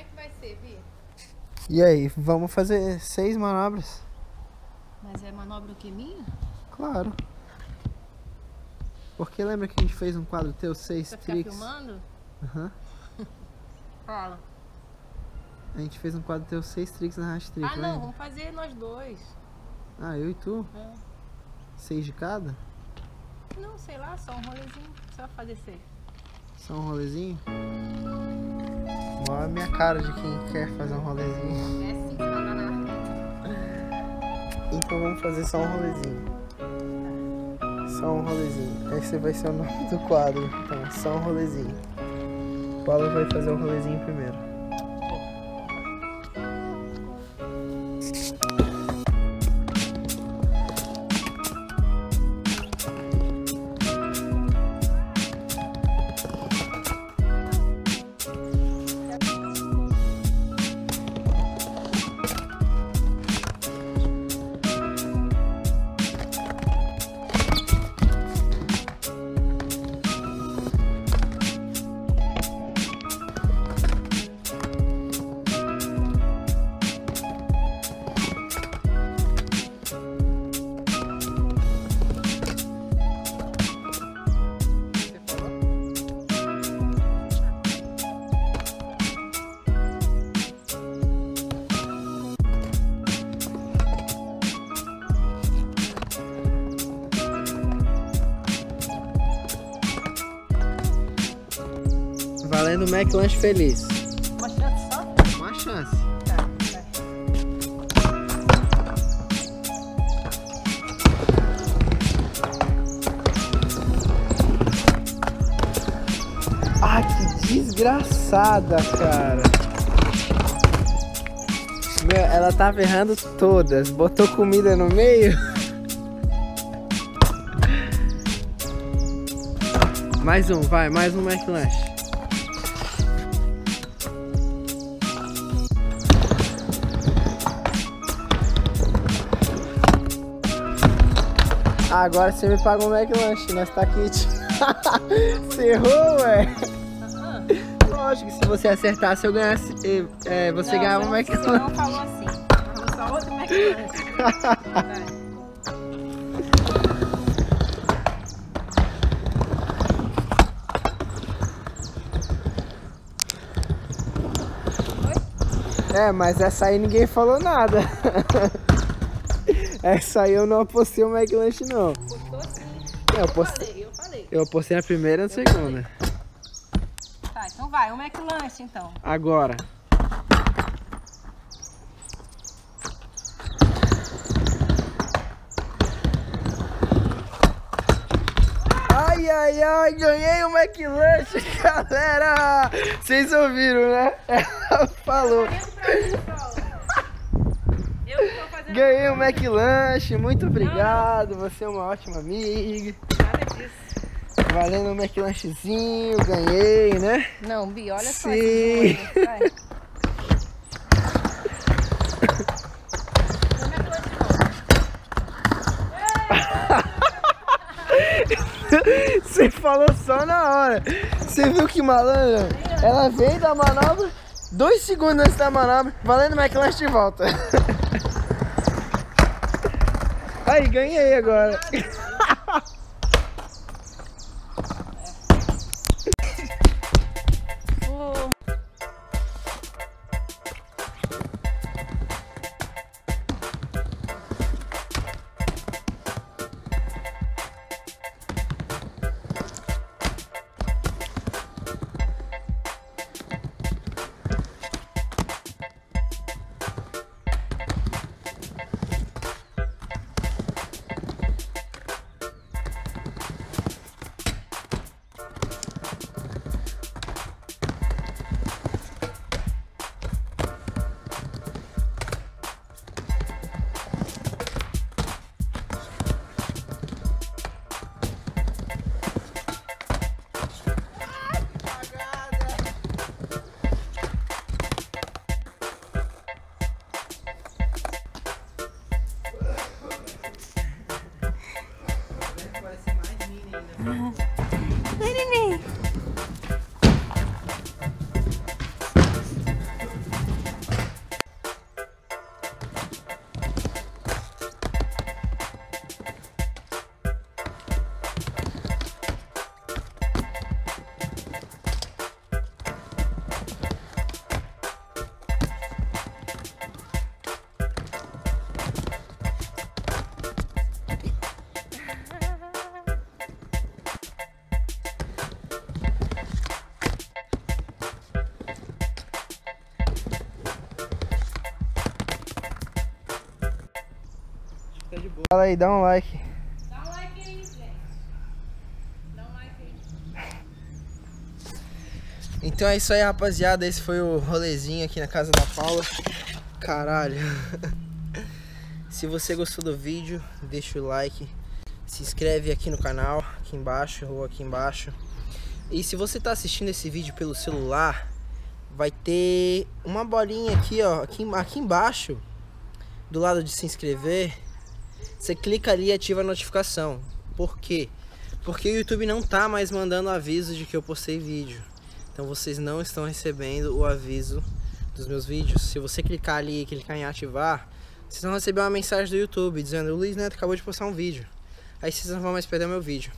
é que vai ser, Bia? E aí, vamos fazer seis manobras? Mas é manobra o que minha? Claro. Porque lembra que a gente fez um quadro teu, seis Pra ficar tricks? filmando? Aham. Fala. A gente fez um quadro teu, seis tricks na Rash Trick, Ah, não, lembra? vamos fazer nós dois. Ah, eu e tu? É. Seis de cada? Não, sei lá, só um rolezinho. Só fazer seis. Só um rolezinho? Olha a minha cara de quem quer fazer um rolezinho. É assim. Então vamos fazer só um rolezinho. Só um rolezinho. Esse vai ser o nome do quadro. Então, só um rolezinho. Paulo vai fazer o rolezinho primeiro. Valendo o McLanche feliz. Uma chance só? Uma chance. Tá. Ah, que desgraçada, cara. Meu, ela tava errando todas. Botou comida no meio. Mais um, vai, mais um McLanche. Agora você me paga um McLanche, nós tá aqui. Você errou, ué. Lógico que se você acertasse, eu ganhasse. eh, você Não, ganhava um não- Você McLanche. não falou assim. Falou só outro McLanche. É, mas essa aí ninguém falou nada. essa aí eu não apostei o McLanche, não. Postou sim. Eu Eu apostei, falei, eu falei. eu apostei na primeira e na segunda. Tá, então vai, um McLanche então. Agora. Ai, ai, ai, ganhei o McLanche, galera! Vocês ouviram, né? Ela falou. Eu que tô fazendo Ganhei o McLanche, muito obrigado. Você é uma ótima amiga. nada disso. Valendo o McLanchezinho, ganhei, né? Não, Bi, olha só Sim. Um. Você falou só na hora. Você viu que malandra? Ela veio da manobra, dois segundos antes da manobra, valendo o McLanche de volta. Ganhei agora. Fala aí, dá um like. Dá um like aí, gente. Dá um like aí. Então é isso aí, rapaziada. Esse foi o rolezinho aqui na casa da Paula. Caralho. Se você gostou do vídeo, deixa o like. Se inscreve aqui no canal, aqui embaixo ou aqui embaixo. E se você tá assistindo esse vídeo pelo celular, vai ter uma bolinha aqui, ó, aqui, aqui embaixo, do lado de se inscrever. Você clica ali e ativa a notificação. Por quê? Porque o YouTube não tá mais mandando aviso de que eu postei vídeo. Então vocês não estão recebendo o aviso dos meus vídeos. Se você clicar ali e clicar em ativar, vocês vão receber uma mensagem do YouTube dizendo o Luiz Neto acabou de postar um vídeo. Aí vocês não vão mais perder meu vídeo.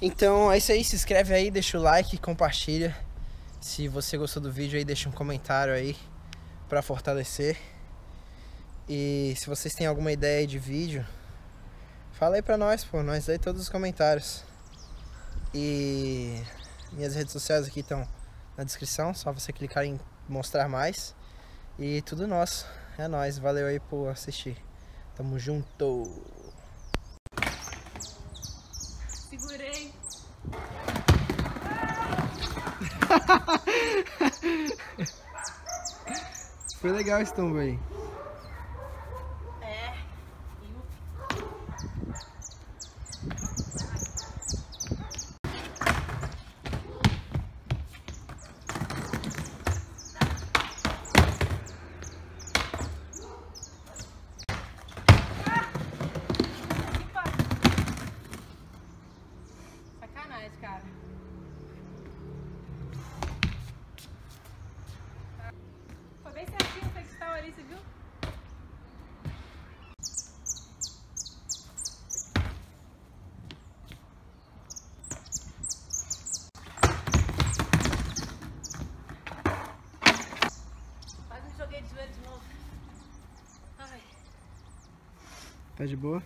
Então é isso aí, se inscreve aí, deixa o like, compartilha. Se você gostou do vídeo aí, deixa um comentário aí pra fortalecer. E se vocês têm alguma ideia de vídeo, fala aí pra nós, pô, nós aí todos os comentários. E minhas redes sociais aqui estão na descrição, só você clicar em mostrar mais. E tudo nosso. É nóis, valeu aí por assistir. Tamo junto. Segurei. Foi legal esse tombo aí. É. E o Sacanagem, cara. Foi bem certinho o textal ali, você viu? Quase me joguei de joelho de novo. Ai. De boa?